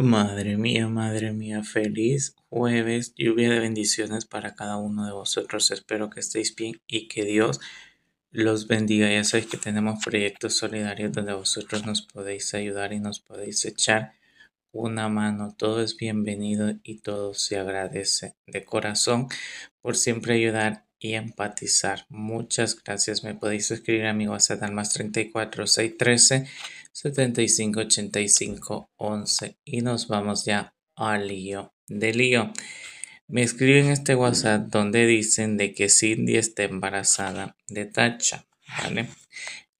Madre mía, madre mía, feliz jueves, lluvia de bendiciones para cada uno de vosotros. Espero que estéis bien y que Dios los bendiga. Ya sabéis que tenemos proyectos solidarios donde vosotros nos podéis ayudar y nos podéis echar una mano. Todo es bienvenido y todo se agradece de corazón por siempre ayudar y empatizar. Muchas gracias. Me podéis escribir a mi WhatsApp al más 34 613 75 85 11 y nos vamos ya al lío de lío. Me escriben este WhatsApp donde dicen de que Cindy está embarazada de Tacha, ¿vale?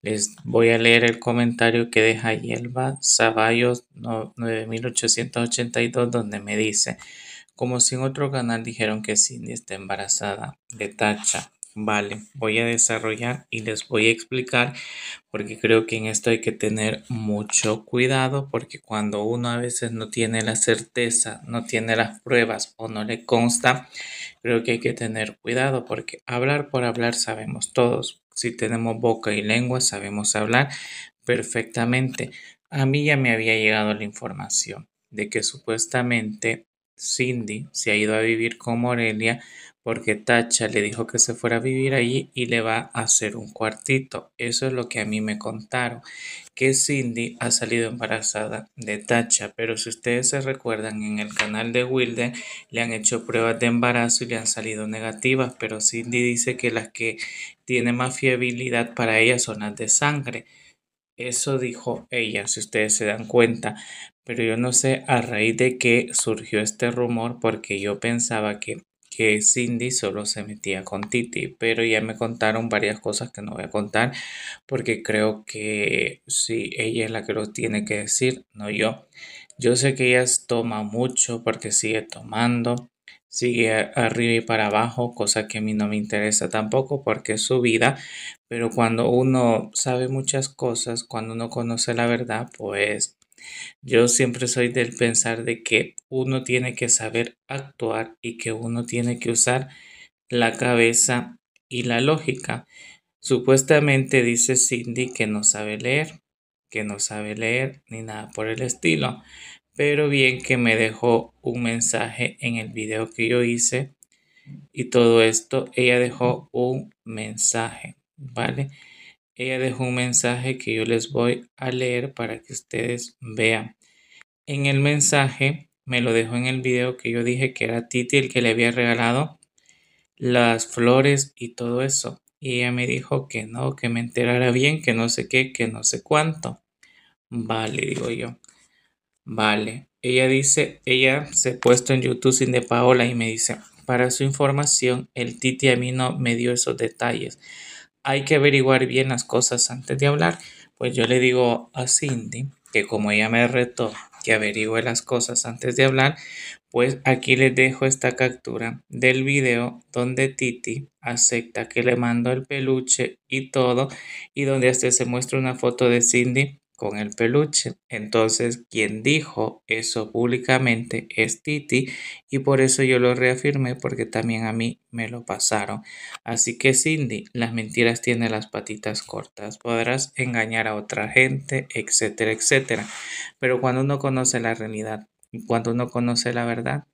Les voy a leer el comentario que deja Yelva Zavallos 9882 donde me dice, como si en otro canal dijeron que Cindy está embarazada de Tacha. Vale, voy a desarrollar y les voy a explicar porque creo que en esto hay que tener mucho cuidado porque cuando uno a veces no tiene la certeza, no tiene las pruebas o no le consta, creo que hay que tener cuidado porque hablar por hablar sabemos todos. Si tenemos boca y lengua sabemos hablar perfectamente. A mí ya me había llegado la información de que supuestamente Cindy se ha ido a vivir con Morelia porque Tacha le dijo que se fuera a vivir allí y le va a hacer un cuartito. Eso es lo que a mí me contaron, que Cindy ha salido embarazada de Tacha, pero si ustedes se recuerdan en el canal de Wilden le han hecho pruebas de embarazo y le han salido negativas, pero Cindy dice que las que tienen más fiabilidad para ella son las de sangre. Eso dijo ella, si ustedes se dan cuenta. Pero yo no sé a raíz de qué surgió este rumor, porque yo pensaba que que Cindy solo se metía con Titi, pero ya me contaron varias cosas que no voy a contar porque creo que sí, ella es la que lo tiene que decir, no yo. Yo sé que ella toma mucho porque sigue tomando, sigue arriba y para abajo, cosa que a mí no me interesa tampoco porque es su vida, pero cuando uno sabe muchas cosas, cuando uno conoce la verdad, pues yo siempre soy del pensar de que uno tiene que saber actuar y que uno tiene que usar la cabeza y la lógica. Supuestamente dice Cindy que no sabe leer, que no sabe leer ni nada por el estilo, pero bien que me dejó un mensaje en el video que yo hice y todo esto, ella dejó un mensaje, ¿vale? Ella dejó un mensaje que yo les voy a leer para que ustedes vean. En el mensaje me lo dejó en el video que yo dije que era Titi el que le había regalado las flores y todo eso. Y ella me dijo que no, que me enterara bien, que no sé qué, que no sé cuánto. Vale, digo yo. Vale. Ella dice, ella se ha puesto en YouTube sin de Paola y me dice, para su información, el Titi a mí no me dio esos detalles hay que averiguar bien las cosas antes de hablar. Pues yo le digo a Cindy que como ella me retó que averigüe las cosas antes de hablar, pues aquí les dejo esta captura del video donde Titi acepta que le mando el peluche y todo y donde hasta se muestra una foto de Cindy con el peluche. Entonces, quien dijo eso públicamente es Titi y por eso yo lo reafirmé porque también a mí me lo pasaron. Así que Cindy, las mentiras tienen las patitas cortas. Podrás engañar a otra gente, etcétera, etcétera. Pero cuando uno conoce la realidad cuando uno conoce la verdad,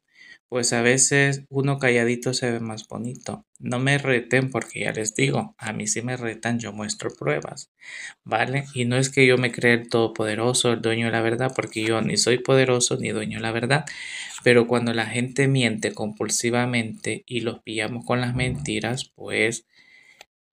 pues a veces uno calladito se ve más bonito. No me reten porque ya les digo, a mí si me retan yo muestro pruebas, ¿vale? Y no es que yo me crea el todopoderoso, el dueño de la verdad, porque yo ni soy poderoso ni dueño de la verdad, pero cuando la gente miente compulsivamente y los pillamos con las mentiras, pues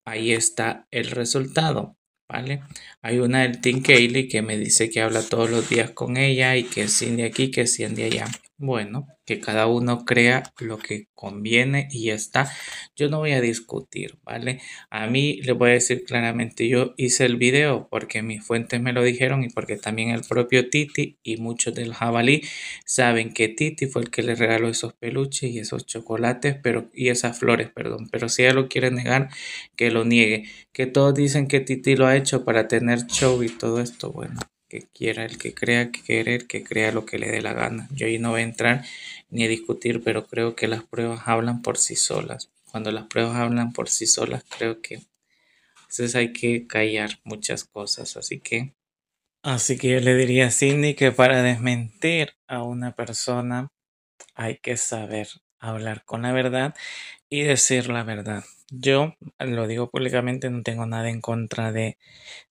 ahí está el resultado. ¿Vale? Hay una del Team Kaylee que me dice que habla todos los días con ella y que es de aquí, que es de allá. Bueno, que cada uno crea lo que conviene y ya está. Yo no voy a discutir, ¿vale? A mí le voy a decir claramente, yo hice el video porque mis fuentes me lo dijeron y porque también el propio Titi y muchos del jabalí saben que Titi fue el que le regaló esos peluches y esos chocolates pero, y esas flores, perdón. Pero si ella lo quiere negar, que lo niegue. Que todos dicen que Titi lo ha hecho para tener show y todo esto, bueno que quiera, el que crea que querer, que crea lo que le dé la gana. Yo ahí no voy a entrar ni discutir, pero creo que las pruebas hablan por sí solas. Cuando las pruebas hablan por sí solas, creo que entonces hay que callar muchas cosas. Así que Así que yo le diría a Cindy que para desmentir a una persona hay que saber hablar con la verdad y decir la verdad. Yo lo digo públicamente, no tengo nada en contra de,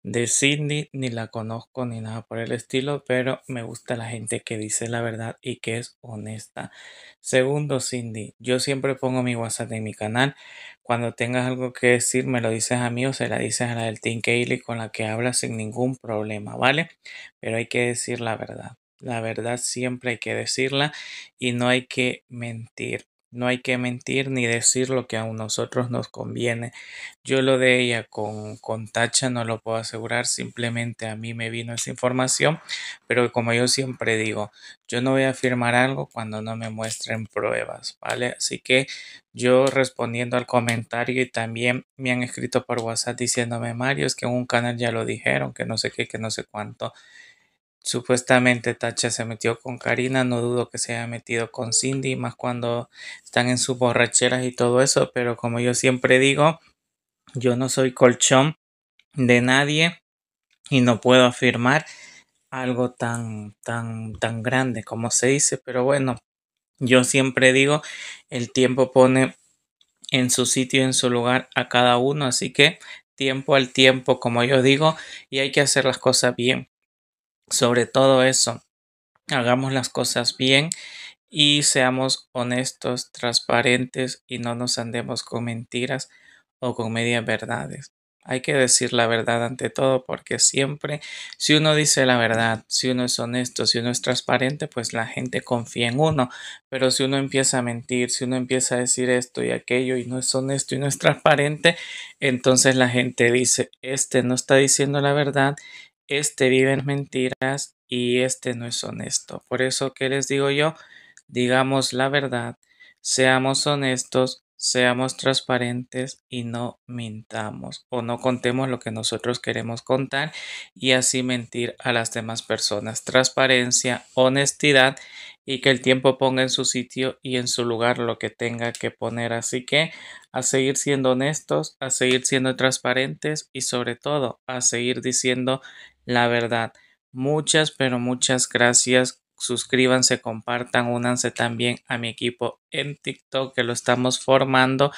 de Cindy, ni la conozco ni nada por el estilo, pero me gusta la gente que dice la verdad y que es honesta. Segundo, Cindy, yo siempre pongo mi WhatsApp en mi canal. Cuando tengas algo que decir, me lo dices a mí o se la dices a la del Team Kaylee con la que hablas sin ningún problema, ¿vale? Pero hay que decir la verdad. La verdad siempre hay que decirla y no hay que mentir. No hay que mentir ni decir lo que a nosotros nos conviene. Yo lo de ella con, con Tacha no lo puedo asegurar, simplemente a mí me vino esa información, pero como yo siempre digo, yo no voy a afirmar algo cuando no me muestren pruebas, ¿vale? Así que yo respondiendo al comentario y también me han escrito por WhatsApp diciéndome, Mario, es que en un canal ya lo dijeron, que no sé qué, que no sé cuánto. Supuestamente Tacha se metió con Karina, no dudo que se haya metido con Cindy, más cuando están en sus borracheras y todo eso, pero como yo siempre digo, yo no soy colchón de nadie y no puedo afirmar algo tan, tan, tan grande como se dice, pero bueno, yo siempre digo, el tiempo pone en su sitio, en su lugar a cada uno, así que tiempo al tiempo, como yo digo, y hay que hacer las cosas bien sobre todo eso, hagamos las cosas bien y seamos honestos, transparentes y no nos andemos con mentiras o con medias verdades. Hay que decir la verdad ante todo porque siempre si uno dice la verdad, si uno es honesto, si uno es transparente, pues la gente confía en uno. Pero si uno empieza a mentir, si uno empieza a decir esto y aquello y no es honesto y no es transparente, entonces la gente dice, este no está diciendo la verdad este vive en mentiras y este no es honesto. Por eso, ¿qué les digo yo? Digamos la verdad, seamos honestos, seamos transparentes y no mintamos o no contemos lo que nosotros queremos contar y así mentir a las demás personas. Transparencia, honestidad y que el tiempo ponga en su sitio y en su lugar lo que tenga que poner. Así que a seguir siendo honestos, a seguir siendo transparentes y sobre todo a seguir diciendo la verdad. Muchas, pero muchas gracias. Suscríbanse, compartan, únanse también a mi equipo en TikTok que lo estamos formando.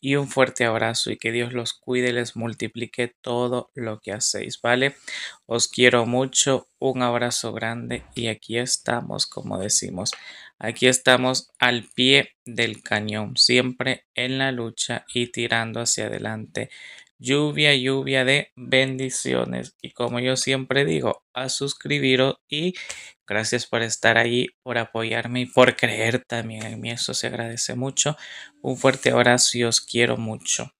Y un fuerte abrazo y que Dios los cuide y les multiplique todo lo que hacéis, ¿vale? Os quiero mucho, un abrazo grande y aquí estamos, como decimos, aquí estamos al pie del cañón, siempre en la lucha y tirando hacia adelante lluvia, lluvia de bendiciones. Y como yo siempre digo, a suscribiros y gracias por estar allí, por apoyarme y por creer también en mí. Eso se agradece mucho. Un fuerte abrazo y os quiero mucho.